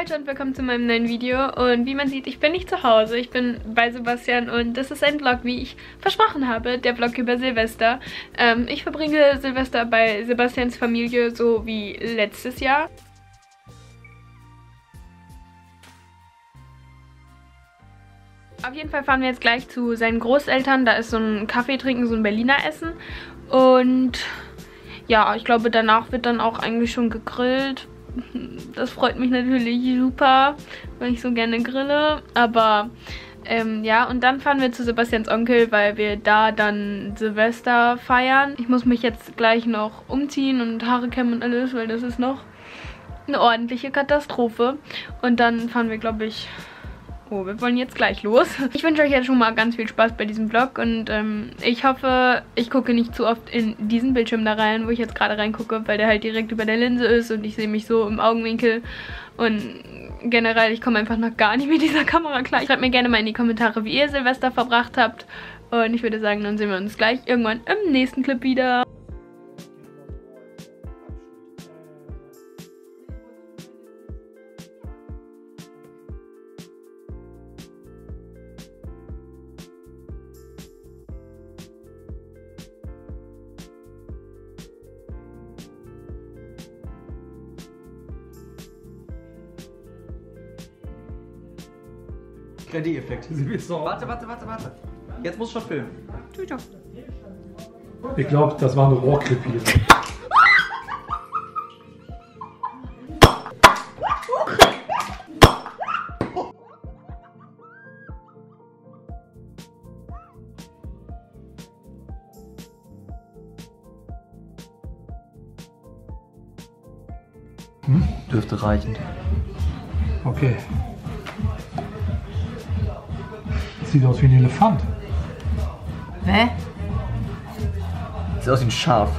Leute und willkommen zu meinem neuen Video. Und wie man sieht, ich bin nicht zu Hause, ich bin bei Sebastian und das ist ein Vlog, wie ich versprochen habe, der Vlog über Silvester. Ähm, ich verbringe Silvester bei Sebastians Familie so wie letztes Jahr. Auf jeden Fall fahren wir jetzt gleich zu seinen Großeltern, da ist so ein Kaffee trinken, so ein Berliner Essen. Und ja, ich glaube danach wird dann auch eigentlich schon gegrillt das freut mich natürlich super, weil ich so gerne grille. Aber ähm, ja, und dann fahren wir zu Sebastians Onkel, weil wir da dann Silvester feiern. Ich muss mich jetzt gleich noch umziehen und Haare kämmen und alles, weil das ist noch eine ordentliche Katastrophe. Und dann fahren wir, glaube ich, Oh, wir wollen jetzt gleich los. Ich wünsche euch jetzt schon mal ganz viel Spaß bei diesem Vlog und ähm, ich hoffe, ich gucke nicht zu oft in diesen Bildschirm da rein, wo ich jetzt gerade reingucke, weil der halt direkt über der Linse ist und ich sehe mich so im Augenwinkel und generell, ich komme einfach noch gar nicht mit dieser Kamera klar. Schreibt mir gerne mal in die Kommentare, wie ihr Silvester verbracht habt und ich würde sagen, dann sehen wir uns gleich irgendwann im nächsten Clip wieder. Kredi-Effekt. Warte, warte, warte, warte. Jetzt muss schon filmen. Tu doch. Ich glaube, das war eine Rohrkrepierer. Hm? Dürfte reichen. Okay. Sieht aus wie ein Elefant. Hä? Sieht aus wie ein Schaf.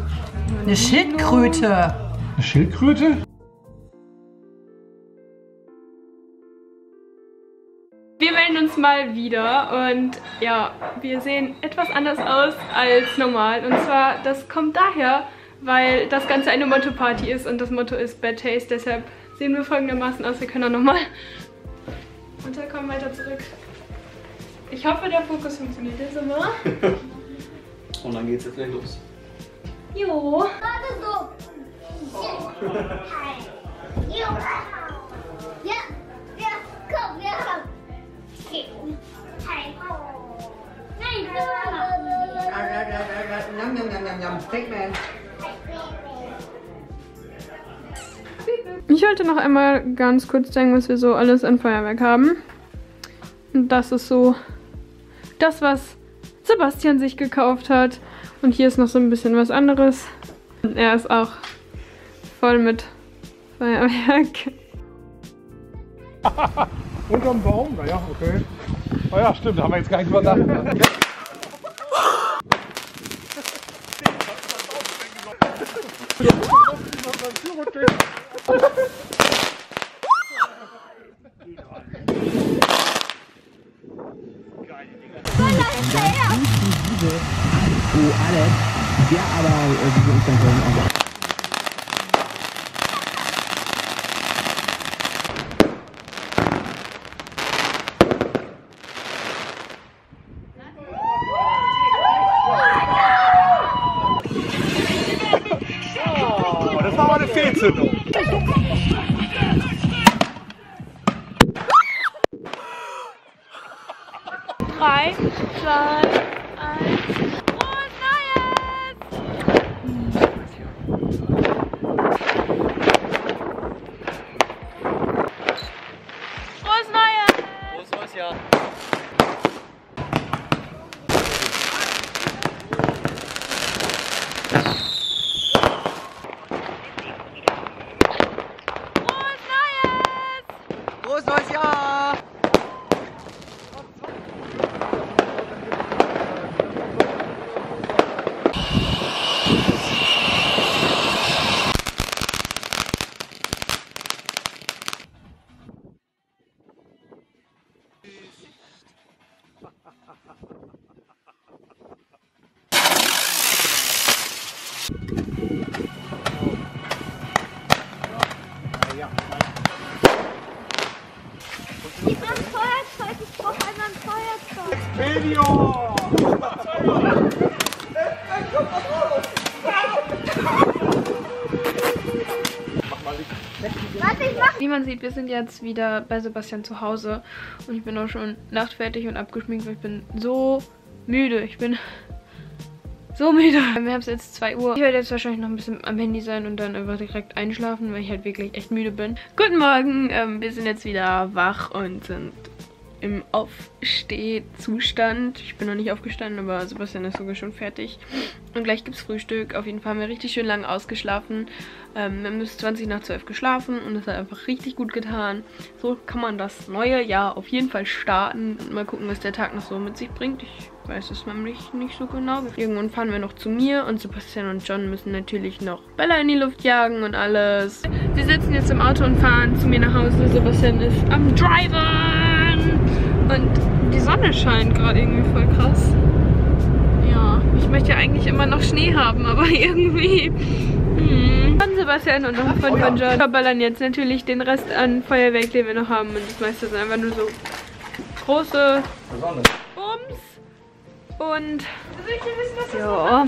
Eine Schildkröte. Eine Schildkröte? Wir melden uns mal wieder und ja, wir sehen etwas anders aus als normal. Und zwar, das kommt daher, weil das Ganze eine Motto-Party ist und das Motto ist Bad Taste. Deshalb sehen wir folgendermaßen aus. Wir können auch nochmal runterkommen, weiter zurück. Ich hoffe, der Fokus funktioniert jetzt immer. Und dann geht's jetzt gleich los. Jo. Ja, ja, komm, ja, komm. Nein, Yum, yum, yum, yum, yum. Fake man. Ich wollte noch einmal ganz kurz zeigen, was wir so alles an Feuerwerk haben. Und das ist so das, was Sebastian sich gekauft hat. Und hier ist noch so ein bisschen was anderes. Und er ist auch voll mit Feuerwerk. Unterm Baum? Naja, okay. Oh ja, stimmt, da haben wir jetzt gar nicht überdacht. Ne? Oh. Ja, aber äh, ist dann Fehlzündung. Drei, 来 Ich brauch Feuerzeug, ich brauch ein Feuerzeug. Video! Wie man sieht, wir sind jetzt wieder bei Sebastian zu Hause und ich bin auch schon nachtfertig und abgeschminkt, weil ich bin so müde. Ich bin so müde. Wir haben es jetzt 2 Uhr. Ich werde jetzt wahrscheinlich noch ein bisschen am Handy sein und dann einfach direkt einschlafen, weil ich halt wirklich echt müde bin. Guten Morgen, ähm, wir sind jetzt wieder wach und sind im Aufstehzustand. Ich bin noch nicht aufgestanden, aber Sebastian ist sogar schon fertig. Und gleich gibt es Frühstück. Auf jeden Fall haben wir richtig schön lang ausgeschlafen. Ähm, wir haben bis 20 nach 12 geschlafen und das hat einfach richtig gut getan. So kann man das neue Jahr auf jeden Fall starten. Und mal gucken, was der Tag noch so mit sich bringt. Ich weiß es nämlich nicht so genau. Irgendwann fahren wir noch zu mir und Sebastian und John müssen natürlich noch Bella in die Luft jagen und alles. Wir sitzen jetzt im Auto und fahren zu mir nach Hause. Sebastian ist am Driven. Und die Sonne scheint gerade irgendwie voll krass. Ja, ich möchte ja eigentlich immer noch Schnee haben, aber irgendwie... Hm. Von Sebastian und noch von, von John verballern jetzt natürlich den Rest an Feuerwerk, den wir noch haben. Und das meiste sind einfach nur so große Bums. Und... Ja.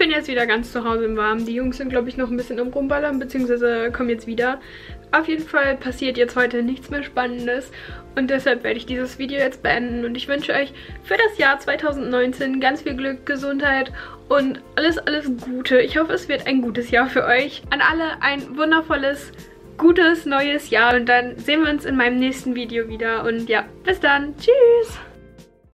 Bin jetzt wieder ganz zu Hause im Warmen. Die Jungs sind, glaube ich, noch ein bisschen am Rumballern, beziehungsweise kommen jetzt wieder. Auf jeden Fall passiert jetzt heute nichts mehr Spannendes und deshalb werde ich dieses Video jetzt beenden. Und ich wünsche euch für das Jahr 2019 ganz viel Glück, Gesundheit und alles, alles Gute. Ich hoffe, es wird ein gutes Jahr für euch. An alle ein wundervolles, gutes neues Jahr und dann sehen wir uns in meinem nächsten Video wieder. Und ja, bis dann. Tschüss!